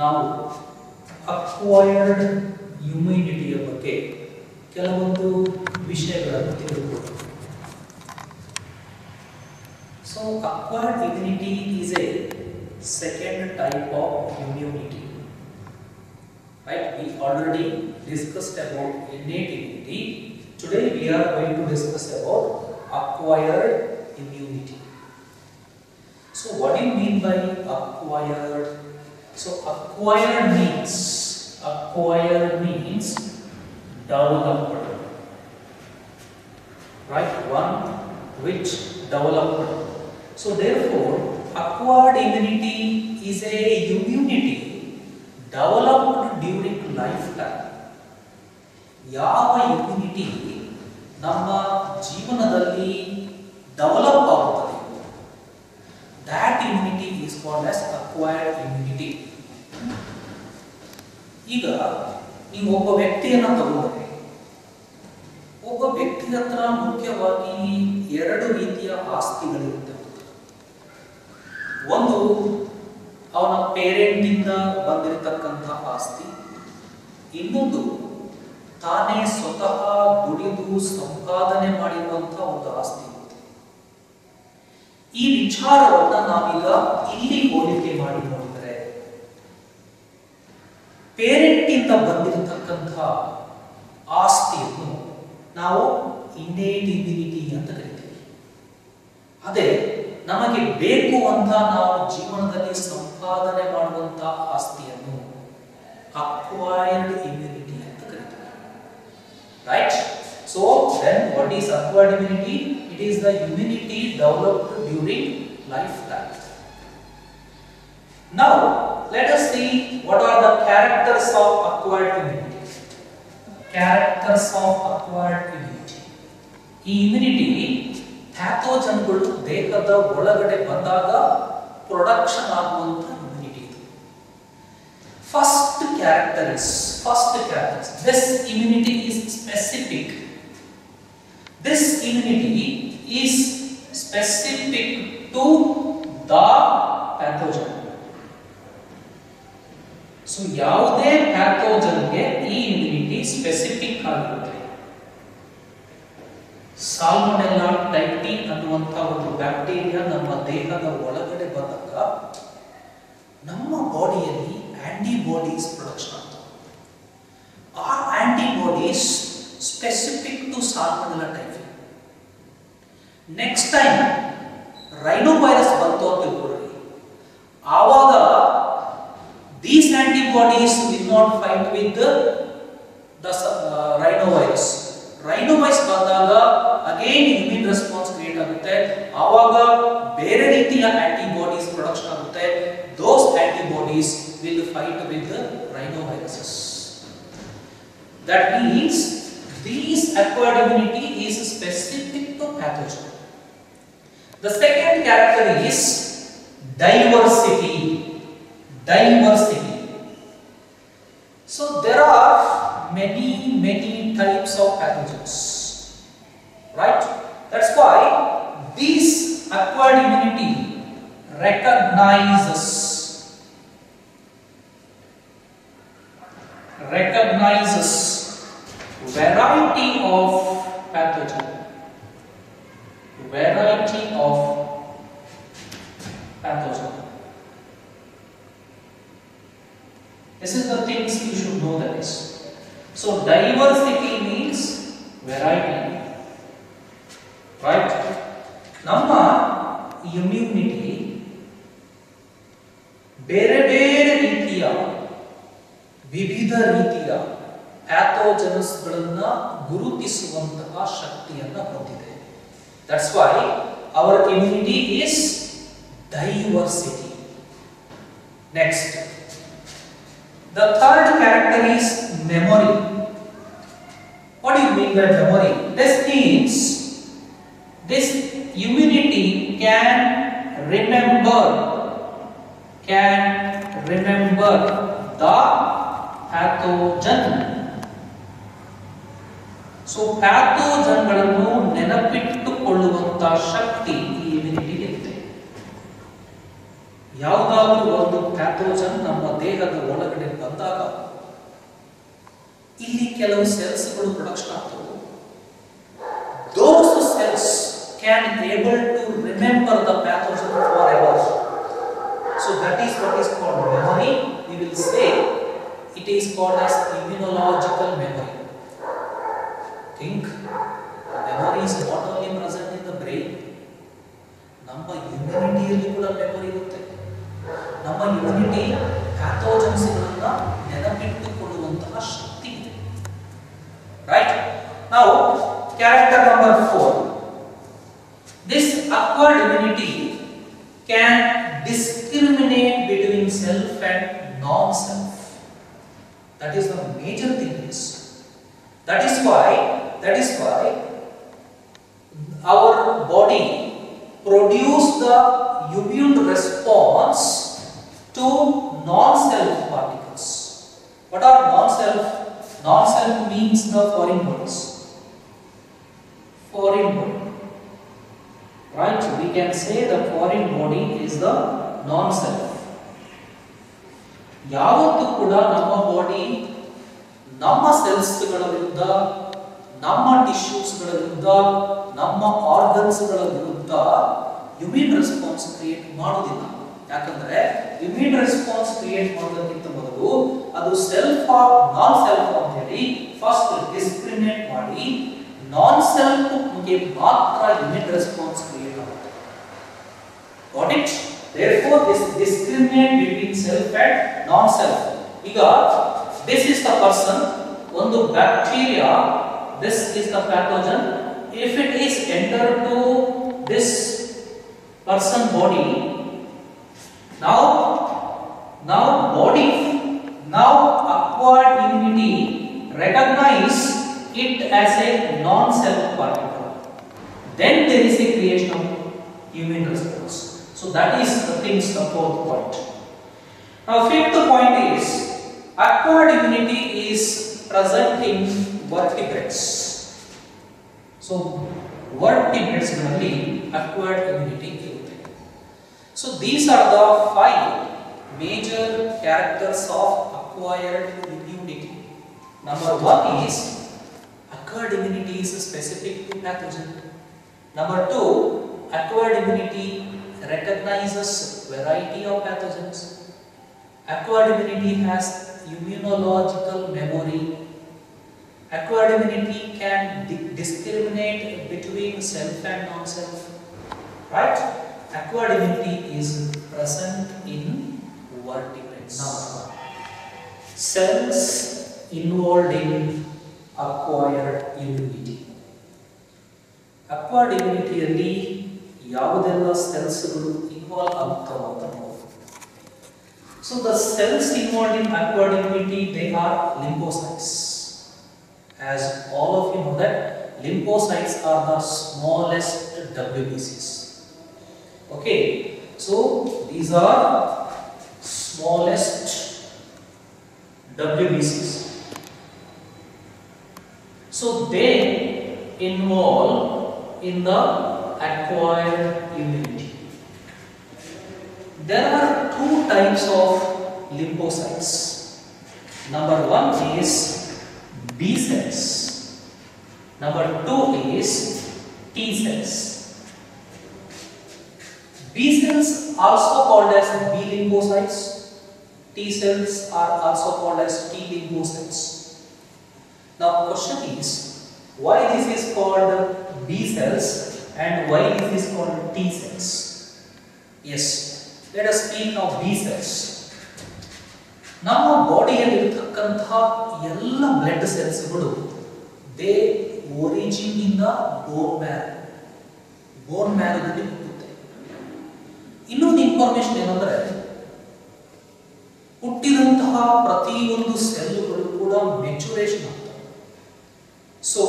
ನಾವು ಅಕ್ವೈರ್ಡ್ ಇಮ್ಯುನಿಟಿಯ ಬಗ್ಗೆ ಕೆಲವೊಂದು ವಿಷಯಗಳನ್ನು ತಿಳಿದುಕೊಳ್ಳೋಣ so acquired immunity is A second type of immunity right we already discussed about innate immunity today we are going to discuss about acquired immunity so what do you mean by acquired so acquired means acquired means developed right one which developed so therefore acquired immunity is a immunity developed during life time ಯಾವ immunity ನಮ್ಮ ಜೀವನದಲ್ಲಿ develop ಒಬ್ಬ ವ್ಯಕ್ತಿಯನ್ನ ತಗೊಂಡ್ರೆ, ಒಬ್ಬ ವ್ಯಕ್ತಿ ಹತ್ರ ಮುಖ್ಯವಾಗಿ ಎರಡು ರೀತಿಯ ಆಸ್ತಿಗಳಿರುತ್ತೆ. ಒಂದು, ಅವನ ಪೇರೆಂಟಿಂದ ಬಂದಿರತಕ್ಕಂಥ ಆಸ್ತಿ. ಇನ್ನೊಂದು, ತಾನೇ ಸ್ವತಃ ದುಡಿದು ಸಂಪಾದನೆ ಮಾಡಿರುವಂತಹ ಒಂದು ಆಸ್ತಿ. ಈ ವಿಚಾರವನ್ನ ನಾವೀಗ ಇಲ್ಲಿ ಹೋಲಿಕೆ ಮಾಡಿ ನೋಡಿದರೆ, ಪೇರೆಂಟಿಂದ ಬಂದಿರತಕ್ಕಂಥ ಆಸ್ತಿಯನ್ನು ನಾವು ಇಮ್ಯುನಿಟಿ ಅಂತ ಕರಿತೀವಿ. ಅದೇ ನಮಗೆ ಬೇಕು ಅಂತ ನಾವು ಜೀವನದಲ್ಲಿ ಸಂಪಾದನೆ ಮಾಡುವಂತಹ ಆಸ್ತಿಯನ್ನು ಅಕ್ವೈರ್ಡ್ ಇಮ್ಯುನಿಟಿ ಅಂತ ಕರಿತೀವಿ. Right so then what is acquired immunity it is the immunity developed during life time now let us see what are the characters of acquired immunity. characters of acquired immunity ಈ immunity ಪ್ಯಾಥೋಜನ್ಗಳು ದೇಹದ ಒಳಗಡೆ ಬಂದಾಗ production ಆಗುವಂತ immunity ಇದು first character is first character this immunity is specific this immunity is specific to the pathogen so ಯಾವುದೇ ಪ್ಯಾಥೋಜನ್ಗೆ ಈ ಇಮ್ಯುನಿಟಿ ಸ್ಪೆಸಿಫಿಕ್ ಆಗುತ್ತೆ ಸಾಲ್ಮೊನೆಲ್ಲಾ ಟೈಟಿ ಅನ್ನುವಂಥ ಒಂದು ಬ್ಯಾಕ್ಟೀರಿಯಾ ನಮ್ಮ ದೇಹದ ಒಳಗಡೆ ಬಂದಾಗ ನಮ್ಮ ಬಾಡಿಯಲ್ಲಿ ಆಂಟಿಬಾಡೀಸ್ ಪ್ರೊಡಕ್ಷನ್ ಆಗ್ತವೆ ಆ antibodies specific to Salmonella typhi next time rhinovirus ಬಂತು ಅಂತ ಆವಾಗ these antibodies will not fight with the rhino virus ರೈನೋವೈಸ್ ಬಂದಾಗ ಅಗೇನ್ ಇಮ್ಯೂನ್ ರೆಸ್ಪಾನ್ಸ್ ಕ್ರಿಯೇಟ್ ಆಗುತ್ತೆ ಆವಾಗ ಬೇರೆ ರೀತಿಯ ಆಂಟಿಬಾಡೀಸ್ ಪ್ರೊಡಕ್ಷನ್ ಆಗುತ್ತೆ ದೋಸ್ antibodies will fight with ರೈನೋವೈರಸಸ್ that means these acquired immunity is specific to pathogen the second character is diversity diversity. So there are many, many types of pathogens, right? That's why this acquired immunity recognizes, recognizes variety of pathogen, variety of pathogen. This is the things you should know that is so, diversity means variety. Right? ನಮ್ಮ immunity ಬೇರೆ ಬೇರೆ ರೀತಿಯ ವಿವಿಧ ರೀತಿಯ ಪ್ಯಾಥೋಜನಸ್ಗಳನ್ನ ಗುರುತಿಸುವಂತಹ ಶಕ್ತಿಯನ್ನು ಹೊಂದಿದೆ. That's why our immunity is diversity next The third character is memory. What do you mean by memory? This means this immunity can remember can remember the pathogen. So ಪ್ಯಾಥೋಜನ್ಗಳನ್ನು ನೆನಪಿಟ್ಟುಕೊಳ್ಳುವಂತ ಶಕ್ತಿ ಈ ಇಮ್ಯುನಿಟಿಗೆ ಪ್ಯಾಥೋಜನ್ ನಮ್ಮ ದೇಹದ ಒಳಗಡೆ ಬಂದಾಗ ಇಲ್ಲಿ ಕೆಲವು ಸೆಲ್ಸ್ಗಳು ಪ್ರೊಡಕ್ಷನ್ ಆಗ್ತವೆ those cells can able to remember the pathogen forever. So that is what is called memory. We will say it is called as immunological memory. Think memory is not only present in the brain. ನಮ್ಮ ಇಮ್ಯುನಿಟಿಯಲ್ಲಿ ಕೂಡ memory ಇರುತ್ತೆ ನಮ್ಮ unity ಪ್ಯಾಥೋಜನ್ಸ್ಗಳನ್ನ ನೆನಪಿಟ್ಟುಕೊಳ್ಳುವಂತಹ ಶಕ್ತಿ ಇದೆ right ನಾವು character number four this acquired immunity can discriminate between self and non-self. That is the major thing is. That is why, that is why our body produce the immune response to non-self particles. What are non-self? Non-self means the foreign bodies. Foreign body. Right? We can say the foreign body is the non-self. ಯಾವತ್ತೂ ಕೂಡ ನಮ್ಮ body ನಮ್ಮ ಸೆಲ್ಸ್ಗಳ ವಿರುದ್ಧ ನಮ್ಮ ಟಿಶ್ಯೂಸ್ಗಳ ವಿರುದ್ಧ ನಮ್ಮ ಆರ್ಗನ್ಸ್ಗಳ ವಿರುದ್ಧ immune response create ಮಾಡೋದಿಲ್ಲ ಯಾಕಂದ್ರೆ ಇಮ್ಯೂನ್ ರೆಸ್ಪಾನ್ಸ್ ಕ್ರಿಯೇಟ್ ಮಾಡೋದಕ್ಕಿಂತ ಮೊದಲು ಅದು ಸೆಲ್ಫ್ ನಾನ್ ಸೆಲ್ಫ್ ಅಂತ ಹೇಳಿ ಫಸ್ಟ್ ಡಿಸ್ಕ್ರಿಮಿನೇಟ್ ಮಾಡಿ ನಾನ್ ಸೆಲ್ಫ್ ಗೆ ಮಾತ್ರ ಇಮ್ಯೂನ್ ರೆಸ್ಪಾನ್ಸ್ ಕ್ರಿಯೇಟ್ ಆಗುತ್ತೆ got it therefore this discriminate between self and non self ಈಗ this is the person ಒಂದು bacteria this is the pathogen if it is enter to this person body Now, now body, now acquired immunity recognize it as a non-self particle. Then there is a creation of immune response. So that is the things the fourth point. Now fifth point is acquired immunity is present in vertebrates. So vertebrates mainly acquired immunity so these are the five major characters of acquired immunity. Number one is acquired immunity is specific to pathogen. Number two acquired immunity recognizes variety of pathogens. Acquired immunity has immunological memory. Acquired immunity can di- discriminate between self and non-self right acquired immunity is present in vertebrates cells involved in acquired immunity acquired immunityಯಲ್ಲಿ ಯಾವುದೆಲ್ಲ ಸೆಲ್ಸ್ಗಳು involve ಆಗ್ತಾವ ಅಂತ ನೋಡೋದು so the cells involve in acquired immunity they are lymphocytes as all of you know that lymphocytes are the smallest WBCs okay so these are smallest WBCs so they involve in the acquired immunity. There are two types of lymphocytes. Number one is B cells. Number two is T cells. B cells also called as B lymphocytes. T cells are also called as T lymphocytes. Now question is why this is called B cells and why this is called T cells? Yes, let us speak now B cells. ನಮ್ಮ ಬಾಡಿಯಲ್ಲಿ ಇರತಕ್ಕಂತಹ ಎಲ್ಲ blood ಸೆಲ್ಸ್ಗಳು they origin ಇಂದ ಬೋನ್ ಮ್ಯಾರ್ ಬೋನ್ ಮ್ಯಾರದಲ್ಲಿ ಹುಟ್ಟುತ್ತೆ ಇನ್ನೊಂದು information ಏನಂದ್ರೆ, ಹುಟ್ಟಿದಂತಹ ಪ್ರತಿಯೊಂದು ಸೆಲ್ಗಳು ಕೂಡ ಮೆಚುರೇಷನ್ ಆಗ್ತವೆ. So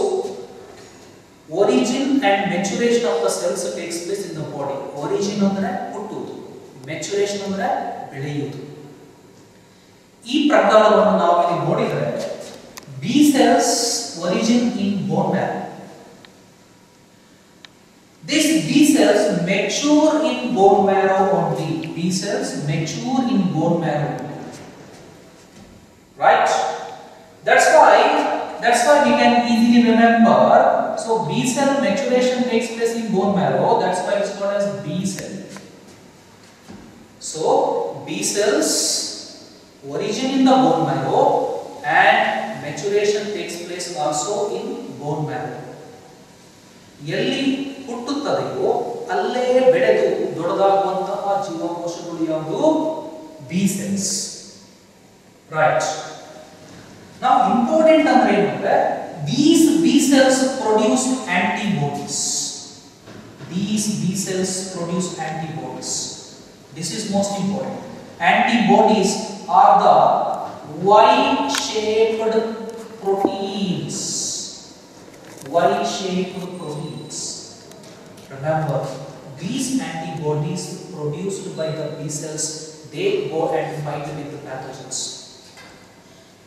origin and maturation of the cells takes place in the body origin ಅಂದ್ರೆ ಹುಟ್ಟುವುದು ಮೆಚುರೇಷನ್ ಅಂದ್ರೆ ಬೆಳೆಯುವುದು. ಈ ಪ್ರಕಾರವನ್ನು ನಾವು ಇಲ್ಲಿ ನೋಡಿದರೆ B cells origin in bone marrow mature in bone marrow only. B cells mature in bone marrow. Right? That's why that's why we can easily remember. So B cell maturation takes place in bone marrow. That's why it's called as B cell. So B cells origin in the bone marrow and maturation takes place also in bone marrow. ಎಲ್ಲಿ ಹುಟ್ಟುತ್ತದೆಯೋ ಅಲ್ಲೇ ಬೆಳೆದು ದೊಡ್ಡದಾಗುವಂತಹ ಜೀವಕೋಶಗಳು ಯಾವುದು B cells right ನಾವು important ಅಂದ್ರೆ ಏನು ಅಂದ್ರೆ these B cells produce antibodies these B cells produce antibodies this is most important antibodies are the white shaped proteins Y shaped proteins. Remember, these antibodies produced by the B cells they go and fight with the pathogens.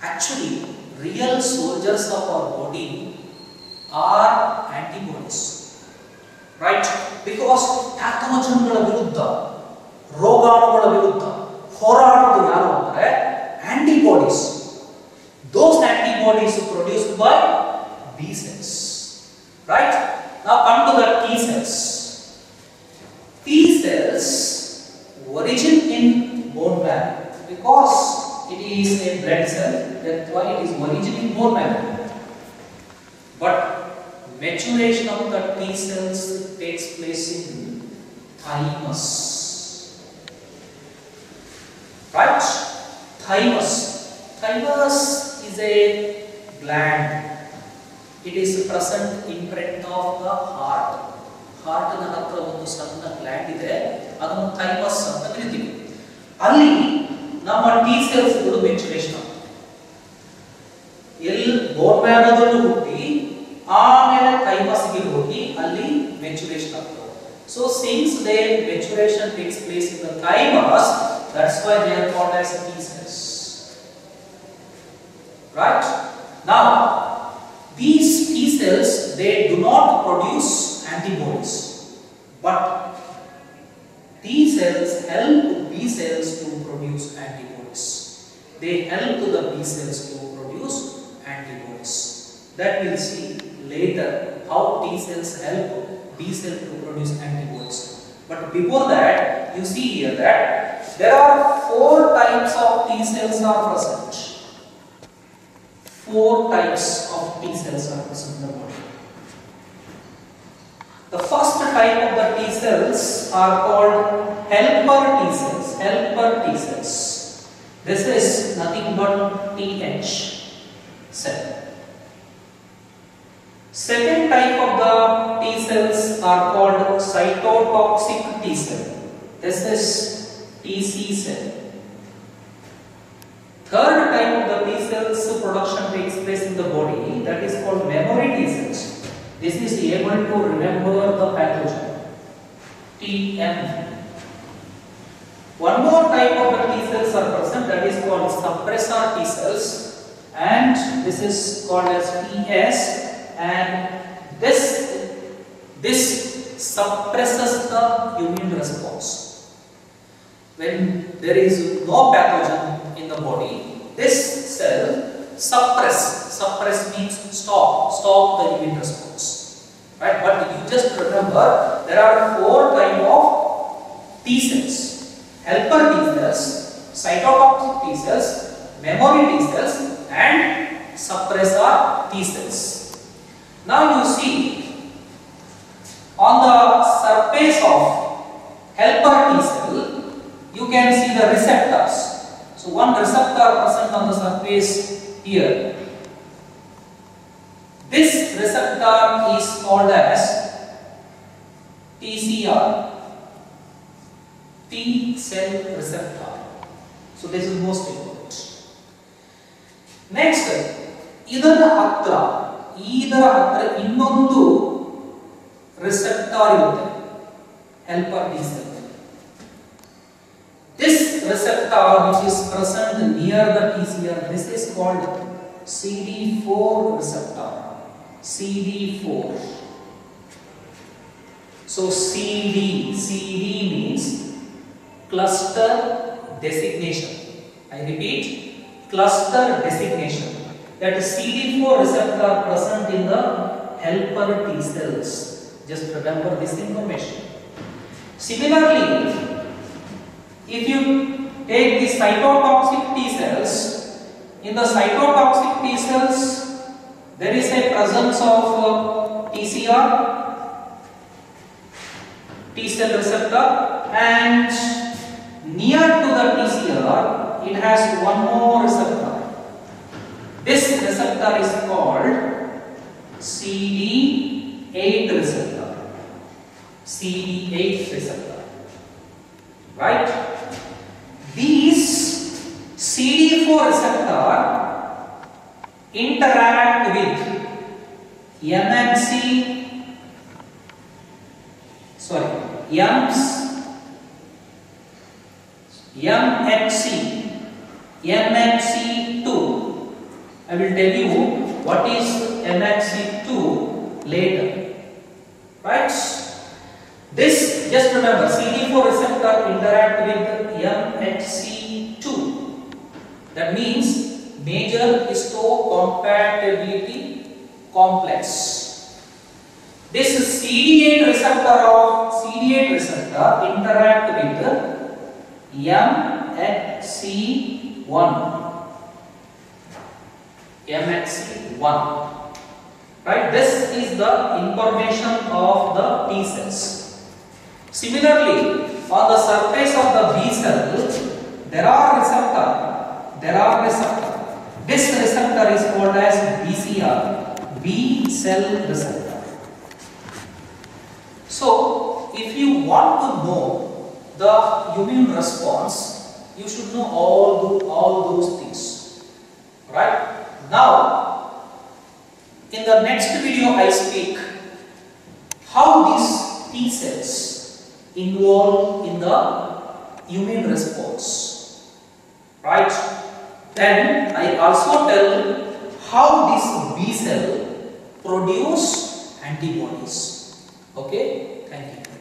Actually, real soldiers of our body are antibodies. Right? Because pathogenಗಳ ವಿರುದ್ಧ ರೋಗಾಣುಗಳ ವಿರುದ್ಧ ಹೋರಾಡೋದು ಯಾರು ಅಂದರೆ antibodies those antibodies produced by B cells. Right? Now come to the T cells. T cells origin in bone marrow because it is a blood cell. That's why it is origin in bone marrow. But maturation of the T cells takes place in thymus. Right? Thymus. Thymus is a gland it is present in front of the heart ಹಾರ್ಟ್ನ ಹತ್ರ ಒಂದು ಸಣ್ಣ gland ಇದೆ. ಅದನ್ನು thymus ಅಂತ ಕರಿತೀವಿ. ಅಲ್ಲಿ ನಮ್ಮ T ಸೆಲ್ಸ್ಗಳು maturation ಎಲ್ಲಿ ಬೋನ್ ಮ್ಯಾರೋದಲ್ಲಿ ಹುಟ್ಟಿ, ಆಮೇಲೆ ಥೈಮಸ್ಗೆ ಹೋಗಿ ಅಲ್ಲಿ ಮೆಚುರೇಷನ್ ಆಗ್ತದೆ. So since they maturation takes place in the thymus that's why they are called as T cells right now These T cells they do not produce antibodies, but T cells help B cells to produce antibodies. They help the B cells to produce antibodies. That we'll see later how T cells help B cells to produce antibodies. But before that, you see here that there are four types of T cells are present four types of T cells are present in the body. The first type of the T cells are called helper T cells. Helper T cells. This is nothing but TH cell. Second type of the T cells are called cytotoxic T cell. This is TC cell. Third type of the T cells production takes place in the body that is called memory T cells. This is able to remember the pathogen. TM. One more type of the T cells are present that is called suppressor T cells and this is called as TS and this this suppresses the immune response. When there is no pathogen the body, this cell suppress. Suppress means stop, stop the immune response. Right? But you just remember there are four type of T cells: helper T cells, cytotoxic T cells, memory T cells, and suppressor T cells. Now you see on the surface of helper T cell, you can see the receptors. So one receptor present on the surface here. This receptor is called as TCR, T cell receptor. So this is most important. Next, ಇದರ ಹತ್ರ ಇದರ ಹತ್ರ ಇನ್ನೊಂದು receptor ಇರುತ್ತೆ helper T cell This receptor which is present near the TCR, this is called CD4 receptor. CD4. So CD, CD means cluster designation. I repeat, cluster designation. That CD4 receptor present in the helper T cells. Just remember this information. Similarly, if you take the cytotoxic T cells, in the cytotoxic T cells, there is a presence of uh, TCR, T cell receptor, and near to the TCR, it has one more receptor. This receptor is called CD8 receptor. CD8 receptor. Right? These CD4 receptor interact with MMC sorry MHC MHC MHC2 I will tell you what is MHC2 later. Right? This just remember CD4 receptor interact with MHC2 that means major histocompatibility complex. This is CD8 receptor of CD8 receptor interact with MHC1 MHC1 right? This is the information of the T cells. Similarly, on the surface of the B cell, there are receptor. There are receptor. This receptor is called as BCR, B cell receptor. So, if you want to know the immune response, you should know all, the, all those things. Right? Now, in the next video I speak how these T cells involved in the immune response. Right? Then I also tell how this B cell produce antibodies. Okay? Thank you.